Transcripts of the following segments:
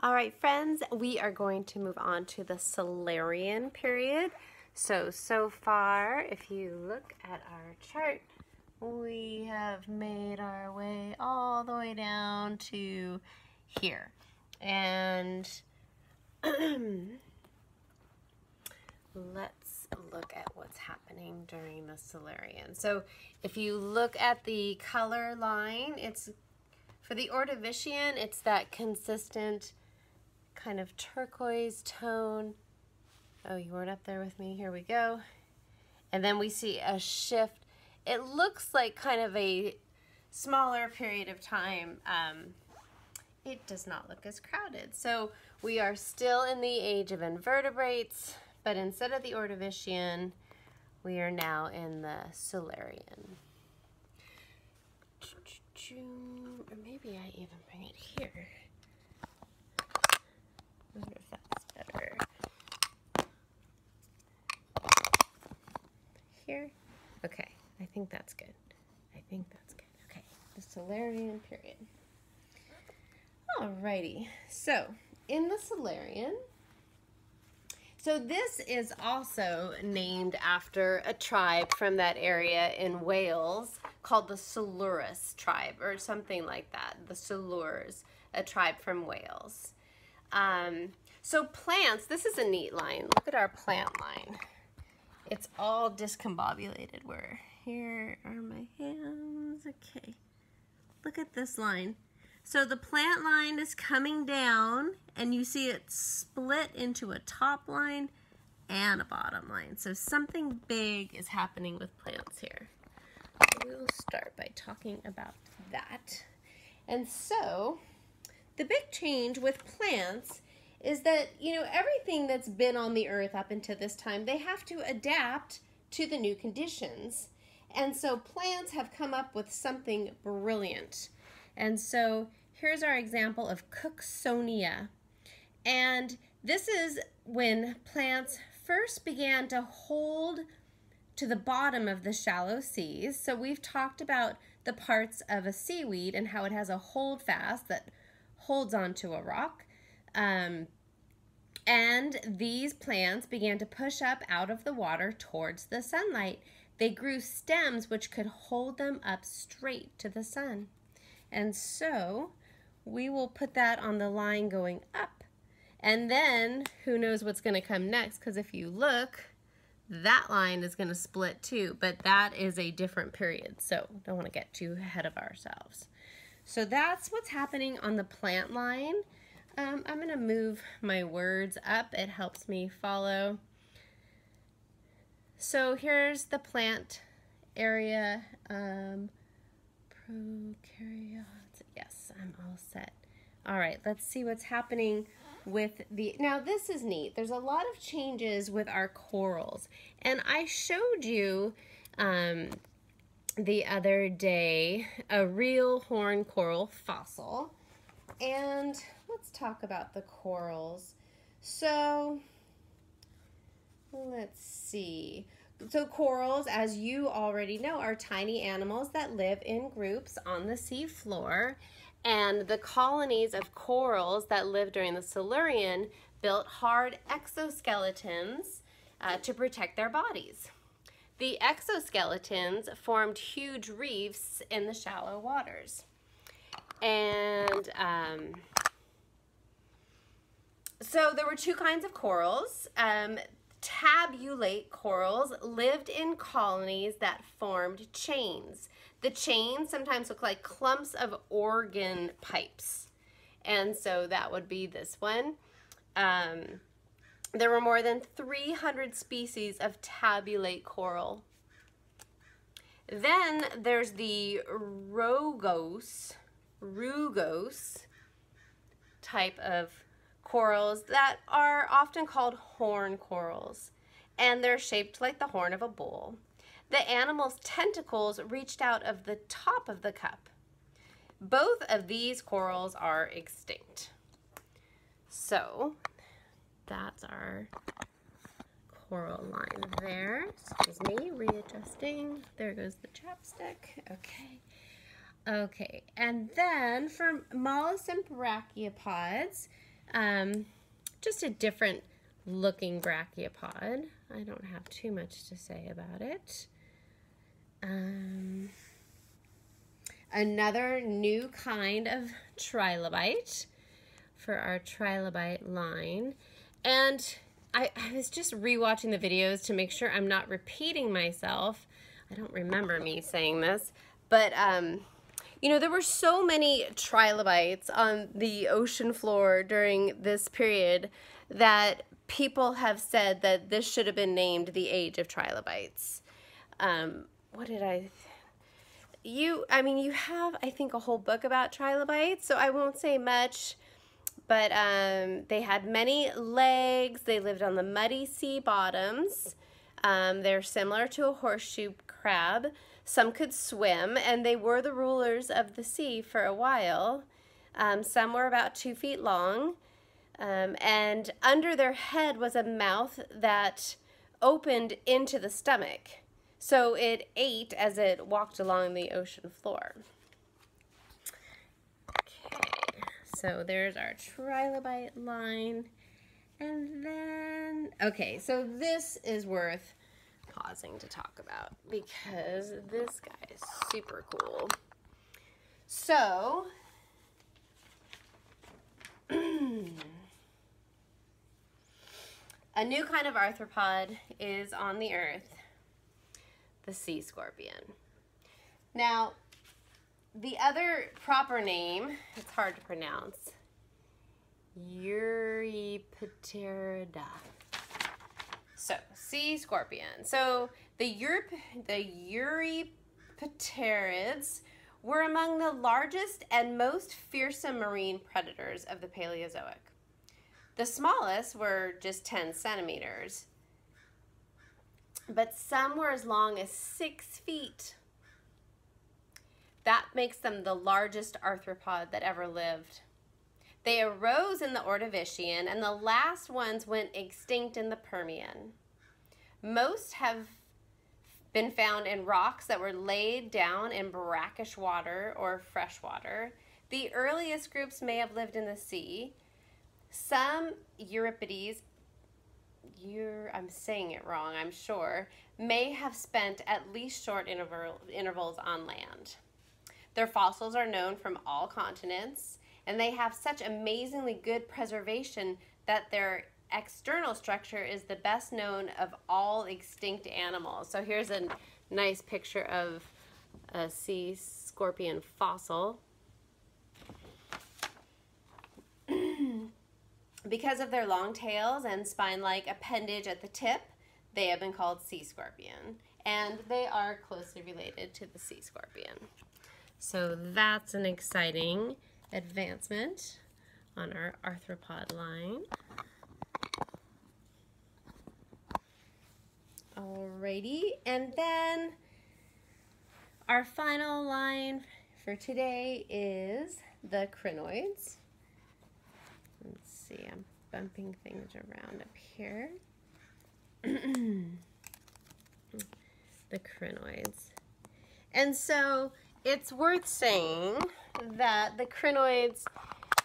All right, friends, we are going to move on to the Silurian period. So, so far, if you look at our chart, we have made our way all the way down to here. And let's look at what's happening during the Silurian. So if you look at the color line, it's for the Ordovician, it's that consistent kind of turquoise tone. Oh, you weren't up there with me. Here we go. And then we see a shift. It looks like kind of a smaller period of time. Um, it does not look as crowded. So we are still in the age of invertebrates, but instead of the Ordovician, we are now in the Silurian. Or maybe I even bring it here. I wonder if that's better. Here? Okay, I think that's good. I think that's good. Okay, the Silurian period. Alrighty, so in the Silurian, so this is also named after a tribe from that area in Wales called the Silures tribe or something like that. The Silures, a tribe from Wales. Um, so plants, this is a neat line. Look at our plant line. It's all discombobulated. Where here are my hands. Okay. Look at this line. So the plant line is coming down and you see it split into a top line and a bottom line. So something big is happening with plants here. We'll start by talking about that. And so the big change with plants is that, you know, everything that's been on the earth up until this time, they have to adapt to the new conditions. And so plants have come up with something brilliant. And so here's our example of Cooksonia. And this is when plants first began to hold to the bottom of the shallow seas. So we've talked about the parts of a seaweed and how it has a hold fast that holds onto a rock. Um, and these plants began to push up out of the water towards the sunlight. They grew stems which could hold them up straight to the sun. And so we will put that on the line going up. And then who knows what's going to come next because if you look, that line is going to split too, but that is a different period. So don't want to get too ahead of ourselves. So that's what's happening on the plant line. Um, I'm going to move my words up. It helps me follow. So here's the plant area. Um, prokaryotes. Yes, I'm all set. All right, let's see what's happening with the, now this is neat. There's a lot of changes with our corals. And I showed you um, the other day a real horn coral fossil. And let's talk about the corals. So let's see. So corals, as you already know, are tiny animals that live in groups on the sea floor. And the colonies of corals that lived during the Silurian built hard exoskeletons uh, to protect their bodies. The exoskeletons formed huge reefs in the shallow waters. And um, so there were two kinds of corals. Um, tabulate corals lived in colonies that formed chains. The chains sometimes look like clumps of organ pipes. And so that would be this one. Um, there were more than 300 species of tabulate coral. Then there's the rugose, rugose type of corals that are often called horn corals, and they're shaped like the horn of a bull. The animal's tentacles reached out of the top of the cup. Both of these corals are extinct. So that's our coral line there. Excuse me, readjusting. There goes the chapstick. Okay. Okay, and then for mollusks and brachiopods, Um, just a different looking brachiopod. I don't have too much to say about it. Um, another new kind of trilobite for our trilobite line. And I, I was just rewatching the videos to make sure I'm not repeating myself. I don't remember me saying this, but um, you know, there were so many trilobites on the ocean floor during this period that people have said that this should have been named the age of trilobites. Um, what did I? You, I mean, you have, I think, a whole book about trilobites, so I won't say much. But um, they had many legs. They lived on the muddy sea bottoms. Um, they're similar to a horseshoe crab. Some could swim, and they were the rulers of the sea for a while. Um, some were about two feet long. Um, and under their head was a mouth that opened into the stomach. So it ate as it walked along the ocean floor. Okay, so there's our trilobite line. And then, okay, so this is worth pausing to talk about because this guy is super cool. So, A new kind of arthropod is on the earth, the sea scorpion. Now, the other proper name, it's hard to pronounce, Eurypterida. So, sea scorpion. So, the, Europe, the Eurypterids were among the largest and most fearsome marine predators of the Paleozoic. The smallest were just 10 centimeters, but some were as long as six feet. That makes them the largest arthropod that ever lived. They arose in the Ordovician, and the last ones went extinct in the Permian. Most have been found in rocks that were laid down in brackish water or fresh water. The earliest groups may have lived in the sea, some Euripides, I'm saying it wrong, I'm sure, may have spent at least short interval, intervals on land. Their fossils are known from all continents, and they have such amazingly good preservation that their external structure is the best known of all extinct animals. So here's a nice picture of a sea scorpion fossil. Because of their long tails and spine-like appendage at the tip, they have been called sea scorpion. And they are closely related to the sea scorpion. So that's an exciting advancement on our arthropod line. Alrighty, and then our final line for today is the crinoids Let's see, I'm bumping things around up here. the crinoids. And so it's worth saying that the crinoids,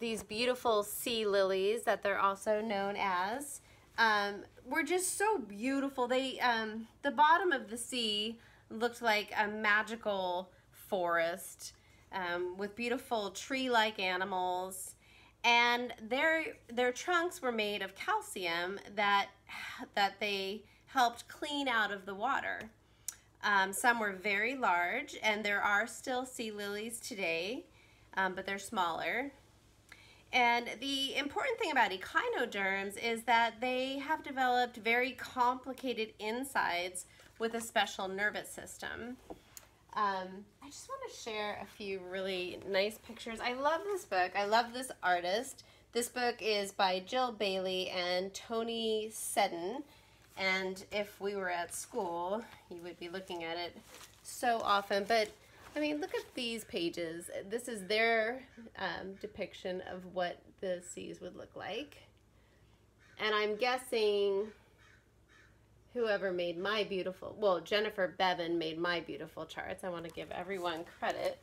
these beautiful sea lilies that they're also known as, um, were just so beautiful. They, um, the bottom of the sea looked like a magical forest um, with beautiful tree-like animals and their their trunks were made of calcium that that they helped clean out of the water. Um, some were very large, and there are still sea lilies today, um, but they're smaller. And the important thing about echinoderms is that they have developed very complicated insides with a special nervous system. Um, I just want to share a few really nice pictures. I love this book. I love this artist. This book is by Jill Bailey and Tony Seddon. And if we were at school, you would be looking at it so often. But, I mean, look at these pages. This is their um, depiction of what the seas would look like. And I'm guessing whoever made my beautiful, well, Jennifer Beaven made my beautiful charts. I want to give everyone credit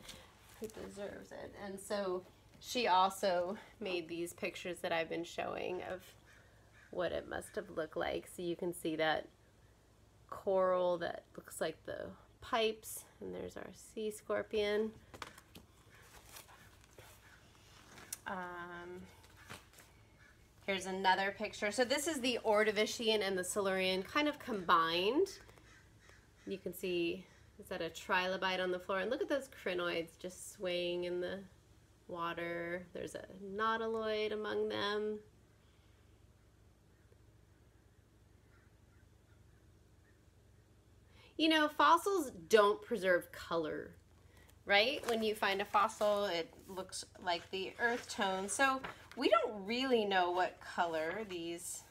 who deserves it. And so she also made these pictures that I've been showing of what it must have looked like. So you can see that coral that looks like the pipes and there's our sea scorpion. Um, here's another picture. So this is the Ordovician and the Silurian kind of combined. You can see, is that a trilobite on the floor? And look at those crinoids just swaying in the water. There's a nautiloid among them. You know, fossils don't preserve color, right? When you find a fossil, it looks like the earth tone. So we don't really know what color these